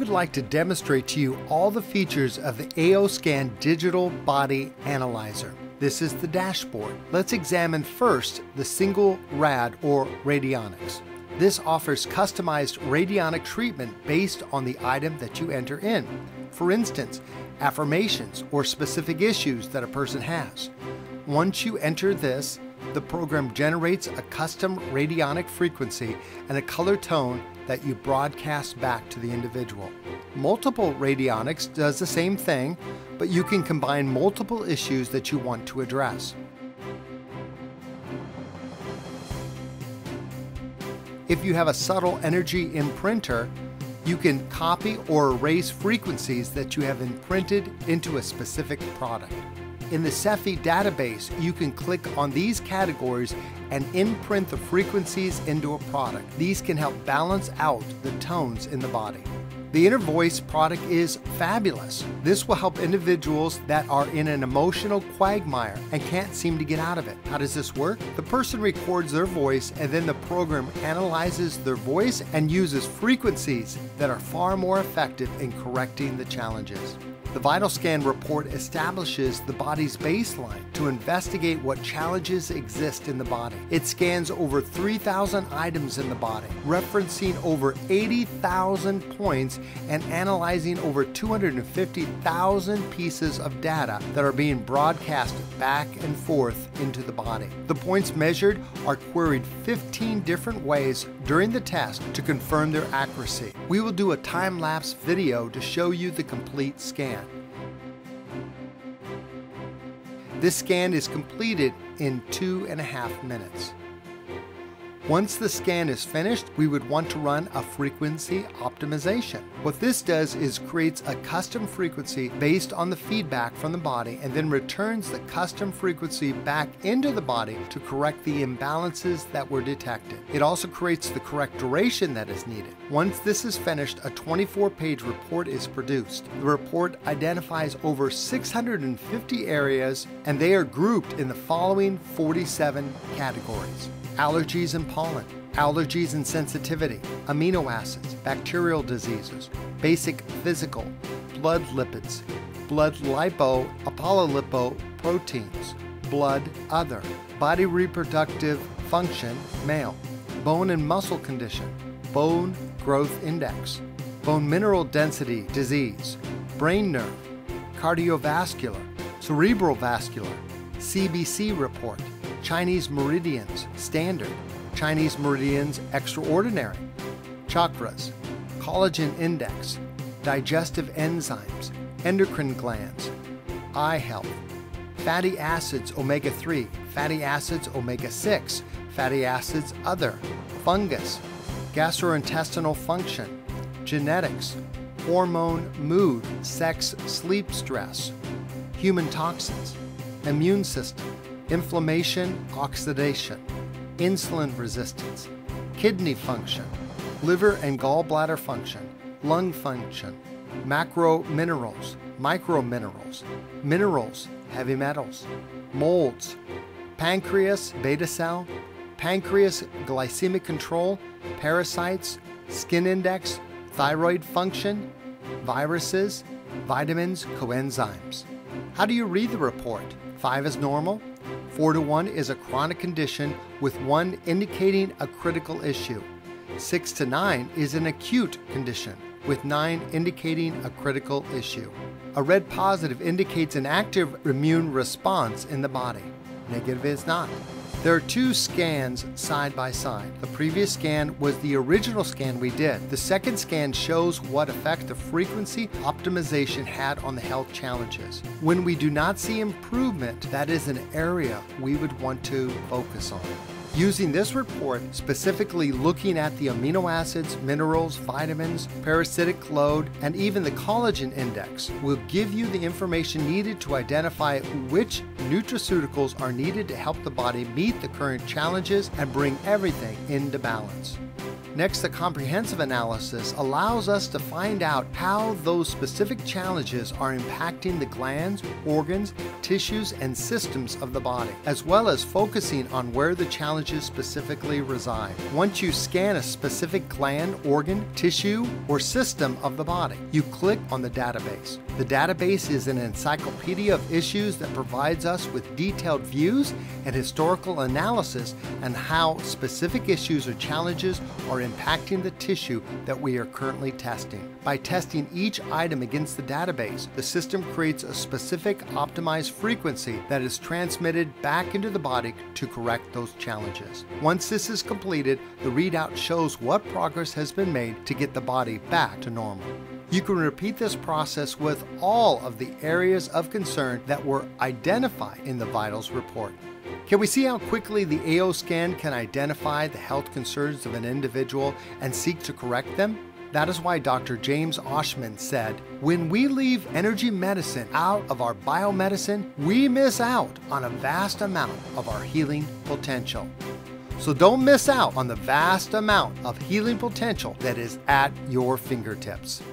would like to demonstrate to you all the features of the AOScan Digital Body Analyzer. This is the dashboard. Let's examine first the single rad or radionics. This offers customized radionic treatment based on the item that you enter in. For instance, affirmations or specific issues that a person has. Once you enter this, the program generates a custom radionic frequency and a color tone that you broadcast back to the individual. Multiple radionics does the same thing, but you can combine multiple issues that you want to address. If you have a subtle energy imprinter, you can copy or erase frequencies that you have imprinted into a specific product. In the Cepheid database, you can click on these categories and imprint the frequencies into a product. These can help balance out the tones in the body. The Inner Voice product is fabulous. This will help individuals that are in an emotional quagmire and can't seem to get out of it. How does this work? The person records their voice and then the program analyzes their voice and uses frequencies that are far more effective in correcting the challenges. The Vital Scan report establishes the body's baseline to investigate what challenges exist in the body. It scans over 3,000 items in the body, referencing over 80,000 points and analyzing over 250,000 pieces of data that are being broadcast back and forth into the body. The points measured are queried 15 different ways during the test to confirm their accuracy. We will do a time lapse video to show you the complete scan. This scan is completed in two and a half minutes. Once the scan is finished, we would want to run a frequency optimization. What this does is creates a custom frequency based on the feedback from the body and then returns the custom frequency back into the body to correct the imbalances that were detected. It also creates the correct duration that is needed. Once this is finished, a 24-page report is produced. The report identifies over 650 areas and they are grouped in the following 47 categories allergies and pollen, allergies and sensitivity, amino acids, bacterial diseases, basic physical, blood lipids, blood lipo, apolipo proteins, blood other, body reproductive function male, bone and muscle condition, bone growth index, bone mineral density disease, brain nerve, cardiovascular, cerebral vascular, CBC report, Chinese meridians, standard, Chinese meridians, extraordinary, chakras, collagen index, digestive enzymes, endocrine glands, eye health, fatty acids omega 3, fatty acids omega 6, fatty acids other, fungus, gastrointestinal function, genetics, hormone, mood, sex, sleep stress, human toxins, immune system, inflammation, oxidation, insulin resistance, kidney function, liver and gallbladder function, lung function, macro minerals, micro minerals, minerals, heavy metals, molds, pancreas, beta cell, pancreas glycemic control, parasites, skin index, thyroid function, viruses, vitamins, coenzymes. How do you read the report? 5 is normal, 4 to 1 is a chronic condition with 1 indicating a critical issue. 6 to 9 is an acute condition with 9 indicating a critical issue. A red positive indicates an active immune response in the body. Negative is not. There are two scans side by side. The previous scan was the original scan we did. The second scan shows what effect the frequency optimization had on the health challenges. When we do not see improvement, that is an area we would want to focus on. Using this report, specifically looking at the amino acids, minerals, vitamins, parasitic load, and even the collagen index, will give you the information needed to identify which nutraceuticals are needed to help the body meet the current challenges and bring everything into balance. Next, the comprehensive analysis allows us to find out how those specific challenges are impacting the glands, organs, tissues, and systems of the body, as well as focusing on where the challenges specifically reside. Once you scan a specific gland, organ, tissue, or system of the body, you click on the database. The database is an encyclopedia of issues that provides us with detailed views and historical analysis on how specific issues or challenges are impacting the tissue that we are currently testing. By testing each item against the database, the system creates a specific optimized frequency that is transmitted back into the body to correct those challenges. Once this is completed, the readout shows what progress has been made to get the body back to normal. You can repeat this process with all of the areas of concern that were identified in the vitals report. Can we see how quickly the AO scan can identify the health concerns of an individual and seek to correct them? That is why Dr. James Oschman said, When we leave energy medicine out of our biomedicine, we miss out on a vast amount of our healing potential. So don't miss out on the vast amount of healing potential that is at your fingertips.